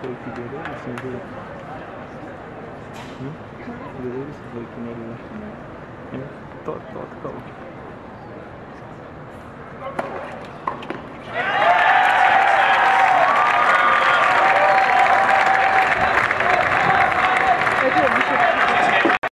foi que gerou esse jogo? Hum? Gerou esse foi que não gerou? Né? Hum? É, toca, toca.